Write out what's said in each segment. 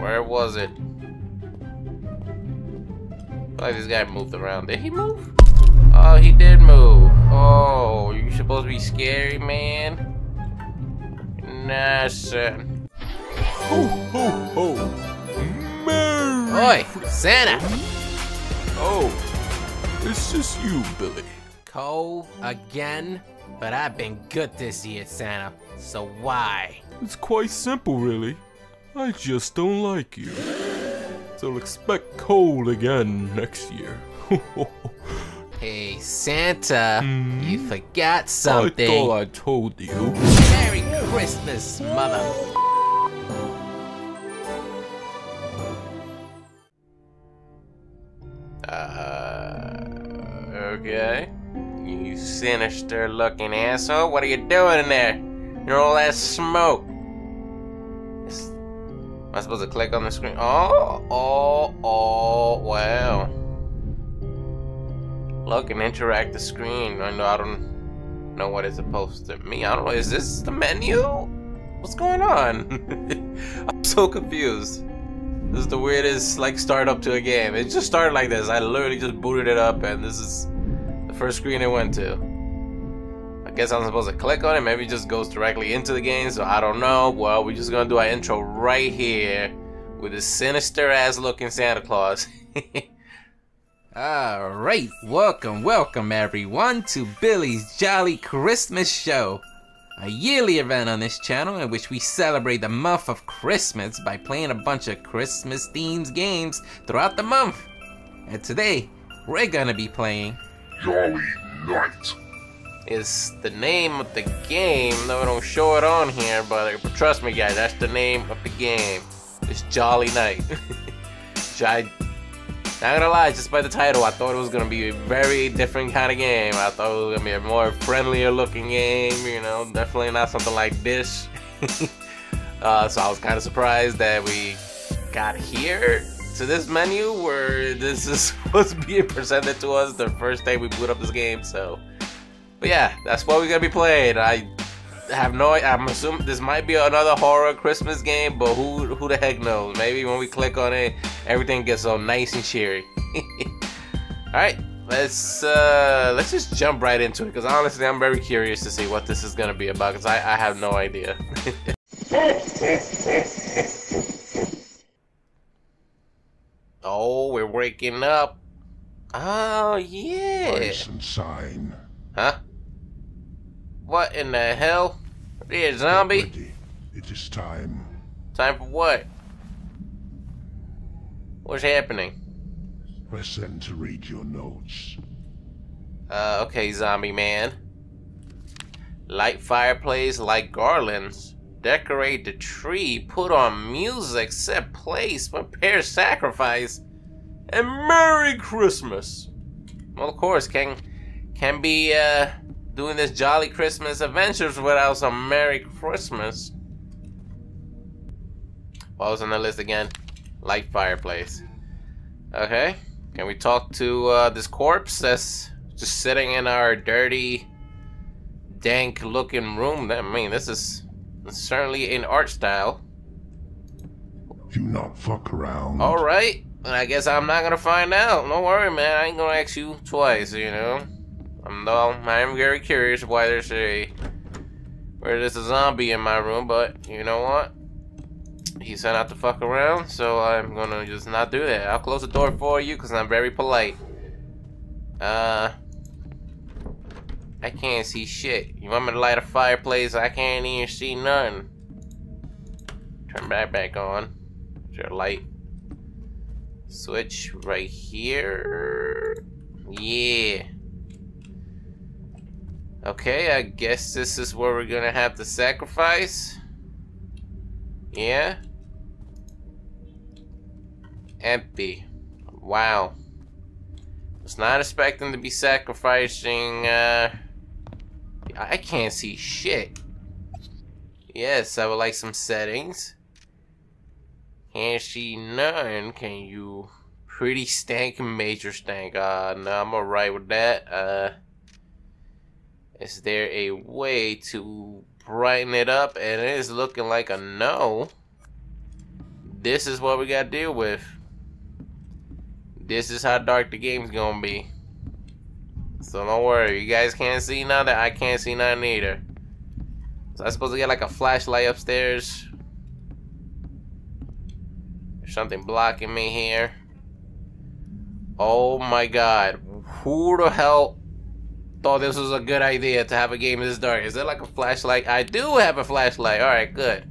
Where was it? Like this guy moved around. Did he move? Oh, he did move. Oh, you supposed to be scary, man? Nah, son. Ho, ho, ho. Merry Oi, Santa! Oh, is this you, Billy? Coal again? But I've been good this year, Santa. So why? It's quite simple, really. I just don't like you. So expect cold again next year. Hey, Santa, Hmm? you forgot something. I something. thought I told you. Merry Christmas, mother. Uh, okay. You sinister looking asshole. What are you doing in there? You're all that smoke. I supposed to click on the screen? Oh, oh, oh, wow. Look and interact the screen. I know I don't know what it's supposed to mean. I don't know. Is this the menu? What's going on? I'm so confused. This is the weirdest like startup to a game. It just started like this. I literally just booted it up, and this is the first screen it went to. I guess I'm supposed to click on it. Maybe it just goes directly into the game. So I don't know. Well, we're just gonna do our intro right here with this sinister ass looking Santa Claus. Alright, welcome, welcome everyone to Billy's Jolly Christmas Show, a yearly event on this channel in which we celebrate the month of Christmas by playing a bunch of Christmas themed games throughout the month. And today, we're gonna be playing Jolly Night. Is the name of the game. No, we don't show it on here, but, trust me, guys, that's the name of the game. It's Jolly Night. I, not gonna lie, just by the title, I thought it was gonna be a very different kind of game. I thought it was gonna be a more friendlier looking game. You know, definitely not something like this. uh, so I was kind of surprised that we got here to this menu where this is supposed to be presented to us the first day we boot up this game. So. But yeah, that's what we're gonna be playing. I have no. I'm assuming this might be another horror Christmas game, but who who the heck knows? Maybe when we click on it, everything gets so nice and cheery. All right, let's uh, let's just jump right into it because honestly, I'm very curious to see what this is gonna be about because I I have no idea. oh, we're waking up. Oh yeah. Ice and sign. Huh? What in the hell? Yeah, zombie? Ready. It is time. Time for what? What's happening? Press N to read your notes. Uh, okay, zombie man. Light fireplace, light garlands. Decorate the tree, put on music, set place, prepare sacrifice, and Merry Christmas. Well, of course, can can be uh, doing this jolly Christmas adventures without some Merry Christmas. What was on the list again? Light fireplace. Okay. Can we talk to uh, this corpse that's just sitting in our dirty, dank looking room? I mean, this is certainly an art style. Do not fuck around. Alright. I guess I'm not gonna find out. Don't worry, man. I ain't gonna ask you twice, you know? I'm though I'm very curious why there's a where there's a zombie in my room, but you know what? He said not to fuck around, so I'm gonna just not do that. I'll close the door for you because I'm very polite. Uh I can't see shit. You want me to light a fireplace? I can't even see nothing. Turn that back on. Is there a light? Switch right here. Yeah. Okay, I guess this is where we're gonna have to sacrifice. Yeah. Empty. Wow. Was not expecting to be sacrificing, uh... I can't see shit. Yes, I would like some settings. Can't see none. Can you? Pretty stank major stank. Uh, no, I'm alright with that. Uh, is there a way to brighten it up? And it is looking like a no. this is what we got to deal with. This is how dark the game's gonna be. So don't worry, you guys can't see nothing. I can't see nothing either. So I'm supposed to get like a flashlight upstairs. There's something blocking me here. Oh my god. Who the hell thought this was a good idea to have a game in this dark? Is there like a flashlight? I do have a flashlight. Alright, good.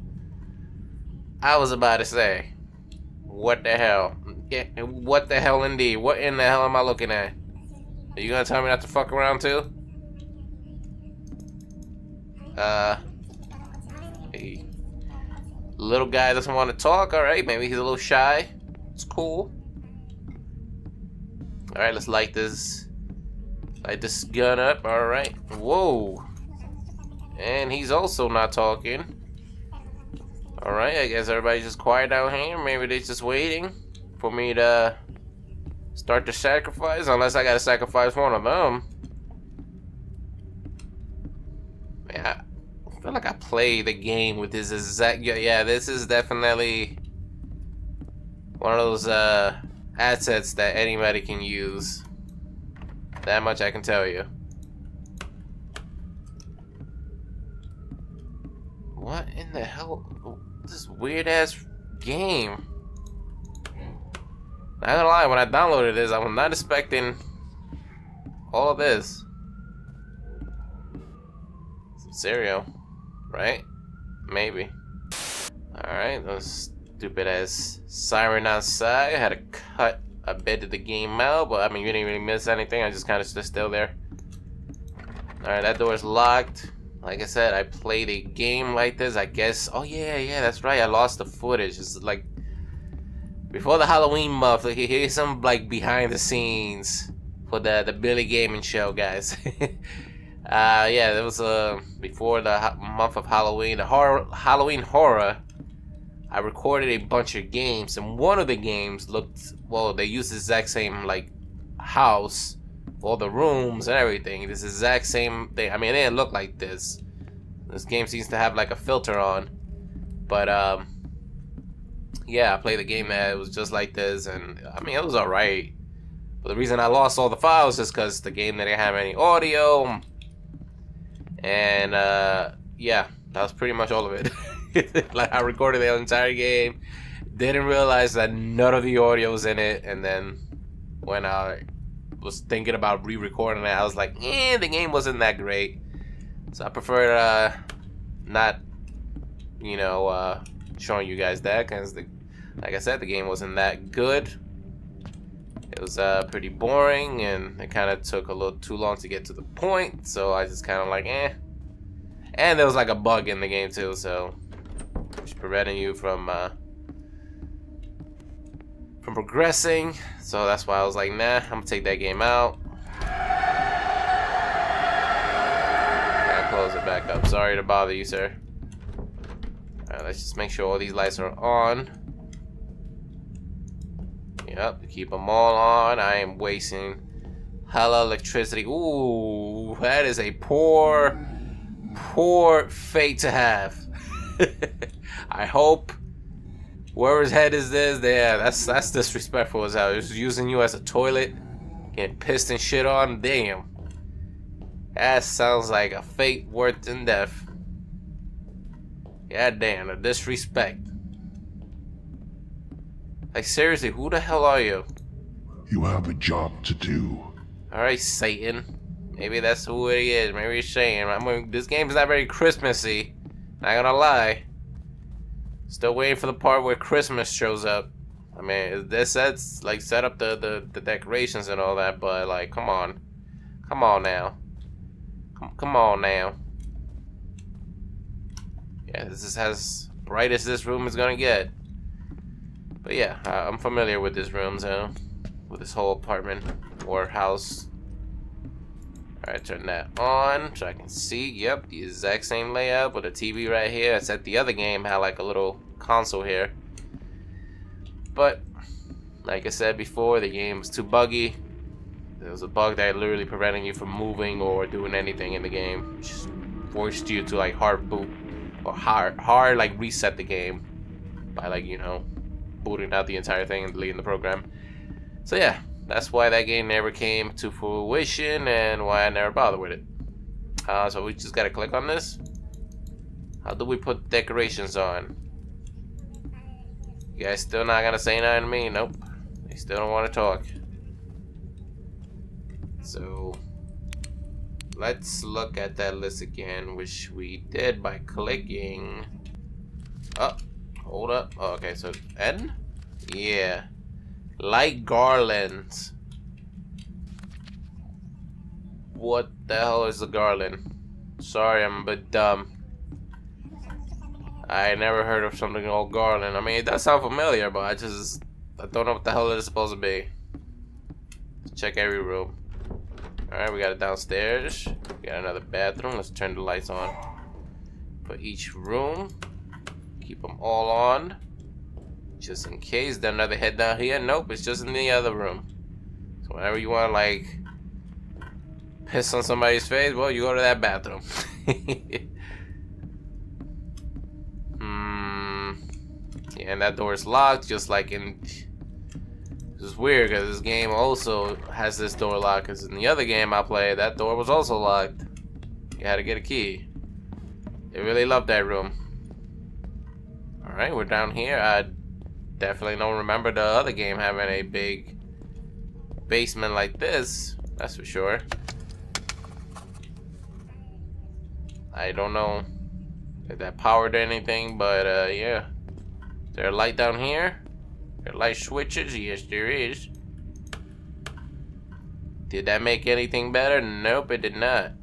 I was about to say. What the hell? What the hell indeed? What in the hell am I looking at? Are you gonna tell me not to fuck around too? Uh, hey. Little guy doesn't want to talk. All right, maybe he's a little shy. It's cool. All right, let's light this. Light this gun up. All right. Whoa. And he's also not talking. All right, I guess everybody's just quiet down here. Maybe they're just waiting for me to start the sacrifice, unless I gotta sacrifice one of them. Yeah, I feel like I play the game with this exact. Yeah, this is definitely one of those uh, assets that anybody can use. That much I can tell you. What in the hell? This weird ass game. Not gonna lie, when I downloaded this, I was not expecting all of this. Some cereal, right? Maybe. Alright, those stupid ass siren outside. I had to cut bit of the game out, but I mean, you didn't really miss anything. I just kind of stood still there. Alright, that door is locked. Like I said, I played a game like this, I guess. Oh, yeah, yeah, that's right. I lost the footage. It's like before the Halloween month, like, here's some like behind the scenes for the the Billy Gaming show, guys. uh, yeah, it was uh before the month of Halloween, the horror Halloween horror. I recorded a bunch of games, and one of the games looked well. They used the exact same like house, all the rooms and everything. This exact same thing. I mean, it didn't look like this. This game seems to have like a filter on, but um yeah, I played the game that was just like this, and I mean, it was alright. But the reason I lost all the files is because the game didn't have any audio. And, uh, yeah, that was pretty much all of it. like, I recorded the entire game, didn't realize that none of the audio was in it, and then when I was thinking about re-recording it, I was like, eh, the game wasn't that great. So I prefer, uh, not, you know, uh, showing you guys that, because like I said, the game wasn't that good. It was uh, pretty boring, and it kind of took a little too long to get to the point, so I just kind of like, eh. And there was like a bug in the game too, so preventing you from uh, from progressing. So that's why I was like, nah, I'm gonna take that game out. Gotta close it back up. Sorry to bother you, sir. Let's just make sure all these lights are on. Yep, keep them all on. I am wasting hella electricity. Ooh, that is a poor, poor fate to have. I hope whoever's head is this, yeah, that's that's disrespectful as hell. Just using you as a toilet, getting pissed and shit on. Damn. That sounds like a fate worse than death. Yeah, damn, the disrespect. Like, seriously, who the hell are you? You have a job to do. Alright, Satan. Maybe that's who he is. Maybe he's saying, I mean, this game's not very Christmassy. Not gonna lie. Still waiting for the part where Christmas shows up. I mean, this sets like set up the, the, the decorations and all that, but like, come on. Come on now. Come, come on now. Yeah, this is as bright as this room is gonna get. But yeah, I'm familiar with this room, so with this whole apartment or house. Alright, turn that on so I can see. Yep, the exact same layout with a TV right here. At the other game had like a little console here. But like I said before, the game was too buggy. There was a bug that literally prevented you from moving or doing anything in the game. Just forced you to like hard boot or hard hard like reset the game by like, you know, booting out the entire thing and deleting the program. So yeah, that's why that game never came to fruition and why I never bothered with it. Uh, so we just gotta click on this. How do we put decorations on? You guys still not gonna say nothing to me? Nope. They still don't want to talk. So let's look at that list again, which we did by clicking. Oh, hold up. Oh, okay, so N? Yeah. Light garlands. What the hell is a garland? Sorry, I'm a bit dumb. I never heard of something called garland. I mean, it does sound familiar, but I just I don't know what the hell it is supposed to be. Let's check every room. Alright, we got it downstairs. We got another bathroom. Let's turn the lights on for each room. Keep them all on. Just in case. Then another head down here. Nope, it's just in the other room. So whenever you want to like piss on somebody's face, well, you go to that bathroom. hmm. Yeah, and that door is locked, just like in. This is weird because this game also has this door locked. Because in the other game I played, that door was also locked. You had to get a key. They really love that room. Alright, we're down here. I definitely don't remember the other game having a big basement like this. That's for sure. I don't know if that powered anything, but uh, yeah. Is there a light down here? There light switches? Yes, there is. Did that make anything better? Nope, it did not.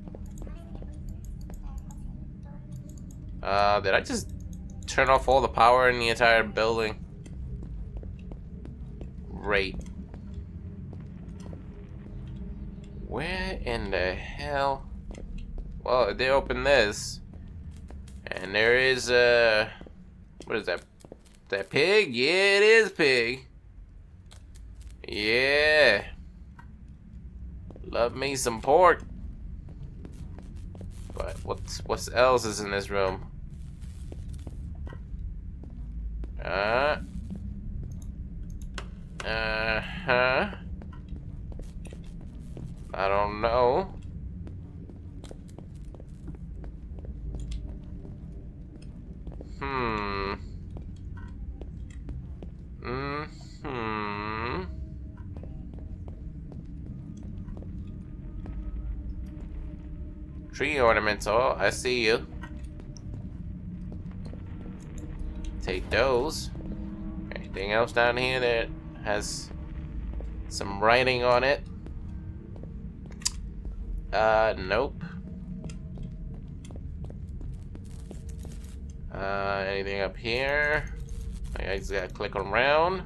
Uh, did I just turn off all the power in the entire building? Great. Where in the hell? Well, they open this, and there is a uh, what is that? That pig? Yeah, it is pig. Yeah. Love me some pork. But what's what else is in this room? Uh. Uh huh. I don't know. Hmm. Mm hmm. Tree ornaments. Oh, I see you. Take those. Anything else down here that has some writing on it? Uh, nope. Uh, anything up here? I just gotta click around.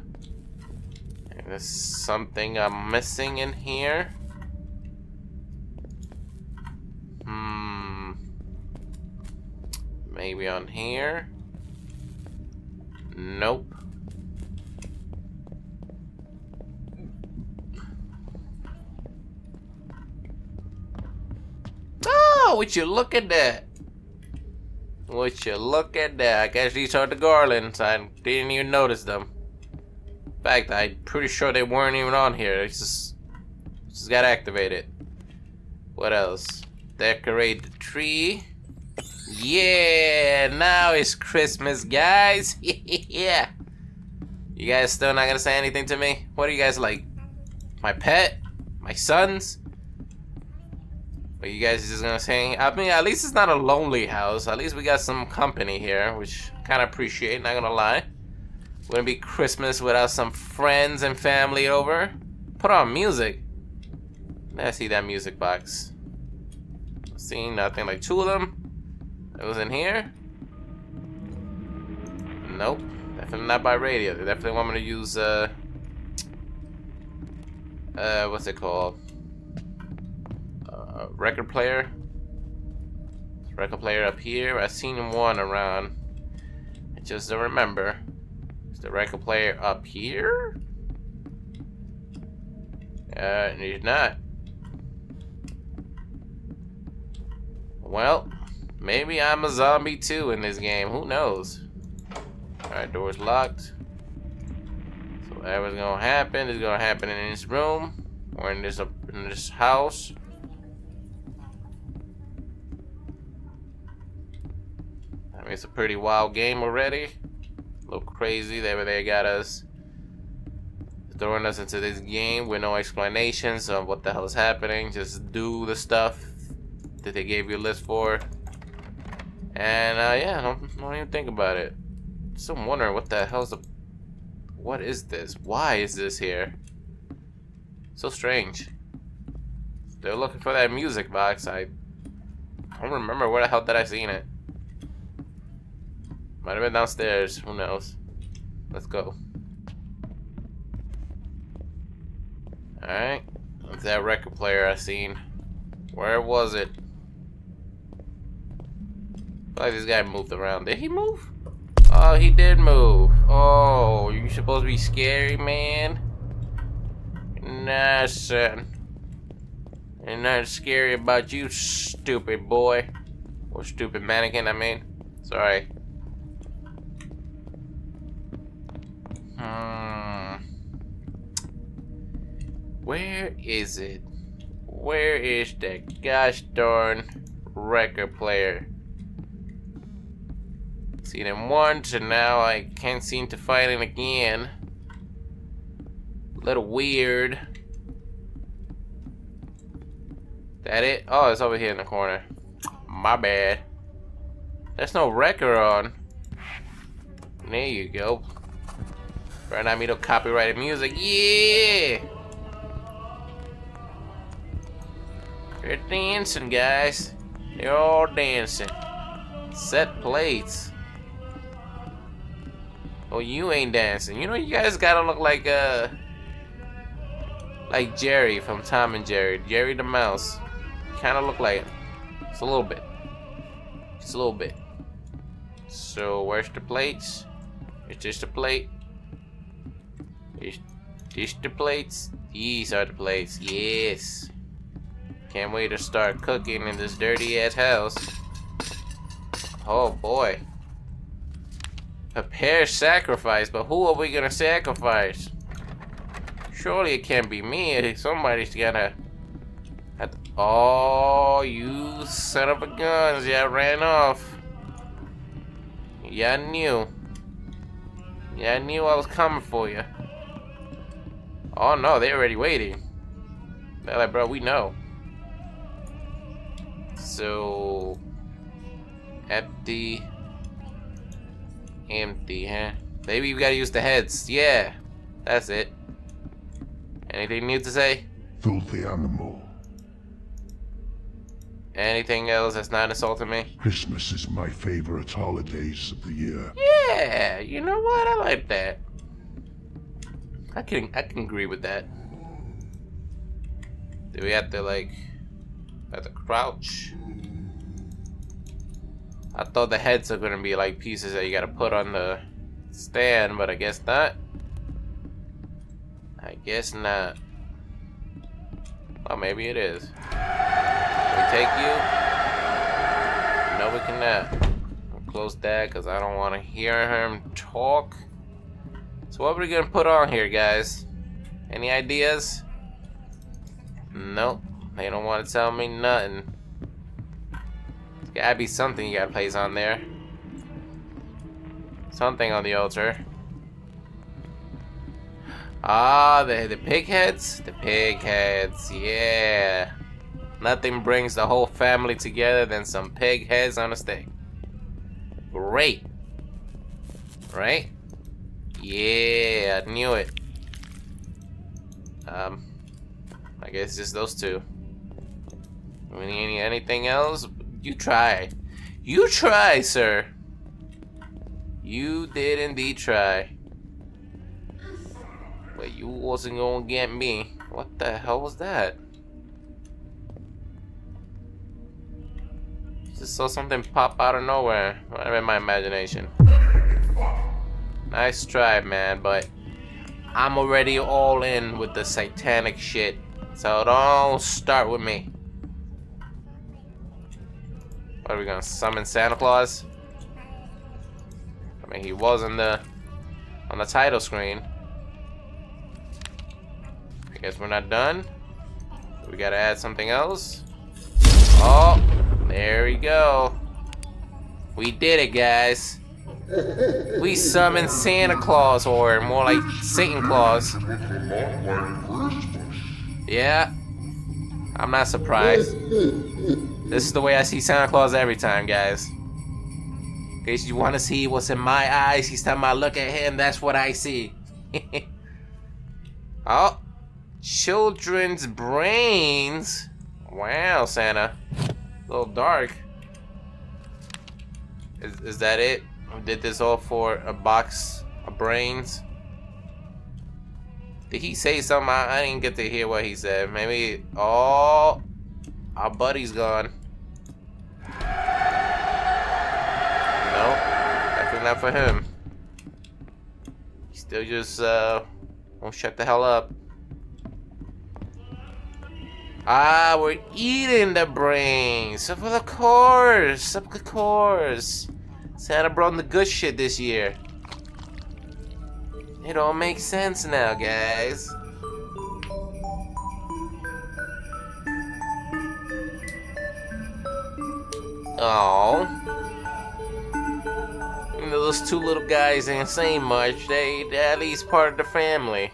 And there's something I'm missing in here. Hmm. Maybe on here? Nope. Oh, would you look at that? Would you look at that? I guess these are the garlands. I didn't even notice them. In fact, I'm pretty sure they weren't even on here. It's just, just got activated. What else? Decorate the tree. Yeah, now it's Christmas, guys. yeah. You guys still not gonna say anything to me? What are you guys like? My pet? My sons? But you guys just gonna say, I mean, at least it's not a lonely house. At least we got some company here, which kind of appreciate, not gonna lie. Wouldn't be Christmas without some friends and family over. Put on music. Let's see that music box. Seeing nothing, like two of them. It was in here. Nope, definitely not by radio. They definitely want me to use, uh, uh, what's it called? Record player. Record player up here. I've seen one around. I just don't remember. Is the record player up here? Uh, he's not. Well, maybe I'm a zombie too in this game. Who knows? Alright, door's locked. So whatever's gonna happen is gonna happen in this room or in this in this house. It's a pretty wild game already. A little crazy. They they got us throwing us into this game with no explanations of what the hell is happening. Just do the stuff that they gave you a list for. And uh, yeah, don't, don't even think about it. Still wondering what the hell's the... What is this? Why is this here? So strange. They're looking for that music box. I don't remember where the hell did I seen it. Might have been downstairs. Who knows? Let's go. Alright. What's that record player I seen? Where was it? like this guy moved around. Did he move? Oh, he did move. Oh, you supposed to be scary, man? Nah, son. Ain't nothing scary about you, stupid boy. Or stupid mannequin, I mean. Sorry. Hmm. Where is it? Where is that gosh darn record player? Seen him once and now I can't seem to find him again. A little weird. That it? Oh, it's over here in the corner. My bad. There's no record on. There you go. Right now, me to copyrighted music. Yeah! They're dancing, guys. They're all dancing. Set plates. Oh, you ain't dancing. You know, you guys gotta look like, uh... Like Jerry from Tom and Jerry. Jerry the Mouse. Kinda look like him. Just a little bit. Just a little bit. So, where's the plates? Is this the plate? Is this the plates? These are the plates. Yes. Can't wait to start cooking in this dirty ass house. Oh boy. Prepare sacrifice, but who are we gonna sacrifice? Surely it can't be me. Somebody's gonna. Oh, you son of a guns! Yeah, ran off. Yeah, I knew. Yeah, I knew I was coming for you. Oh no, they're already waiting. They're like, bro, we know. So empty. Empty, huh? Maybe we gotta use the heads. Yeah, that's it. Anything new to say? Filthy animal. Anything else that's not insulting me? Christmas is my favorite holidays of the year. Yeah, you know what? I like that. I can I can agree with that. Do we have to like have to crouch? I thought the heads are gonna be like pieces that you gotta put on the stand, but I guess not. I guess not. Oh, maybe it is. We take you? No, we cannot. I'll close that because I don't want to hear him talk. So what are we gonna put on here, guys? Any ideas? Nope. They don't want to tell me nothing. Gotta be something you gotta place on there. Something on the altar. Ah, the, the pig heads? The pig heads, yeah. Nothing brings the whole family together than some pig heads on a stick. Great. Right? Yeah, I knew it. Um, I guess just those two. Any, anything else? You try. You try, sir. You did indeed try. But you wasn't gonna get me. What the hell was that? Just saw something pop out of nowhere. In my imagination. Nice try, man, but I'm already all in with the satanic shit. So don't start with me. Are we gonna summon Santa Claus? I mean, he was on the on the title screen. I guess we're not done. We gotta add something else. Oh, there we go. We did it, guys. We summoned Santa Claus, or more like Satan Claus. Yeah, I'm not surprised. This is the way I see Santa Claus every time, guys. In case you want to see what's in my eyes, each time I look at him, that's what I see. oh, children's brains. Wow, Santa. A little dark. Is, is that it? We did this all for a box of brains? Did he say something? I, I didn't get to hear what he said. Maybe... Oh... Buddy's gone. No, definitely not for him. He still just uh won't shut the hell up. Ah, we're eating the brains. Of the course, of course. Santa brought the good shit this year. It all makes sense now, guys. Oh. Those two little guys ain't saying much. They, they're at least part of the family.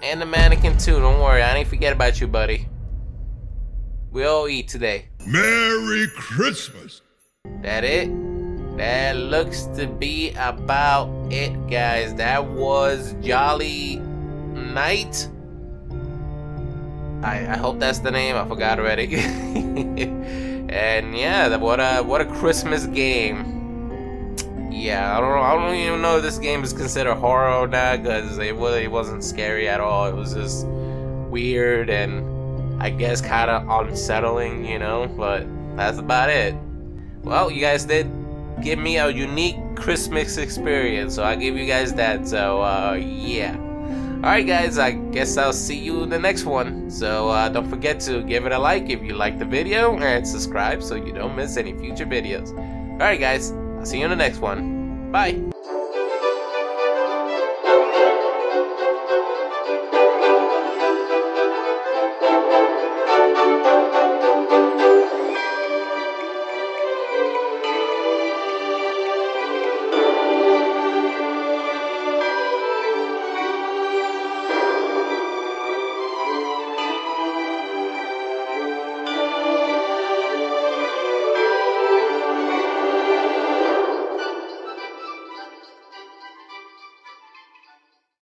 And the mannequin too, don't worry. I didn't forget about you, buddy. We all eat today. Merry Christmas! That it? That looks to be about it, guys. That was Jolly Night. I, I hope that's the name. I forgot already. and yeah, what a what a Christmas game. Yeah, I don't. I don't even know if this game is considered horror or not because it really wasn't scary at all. It was just weird and I guess kind of unsettling, you know. But that's about it. Well, you guys did give me a unique Christmas experience, so I give you guys that. So uh, yeah. Alright guys, I guess I'll see you in the next one. So uh, don't forget to give it a like if you like the video and subscribe so you don't miss any future videos. Alright guys, I'll see you in the next one. Bye.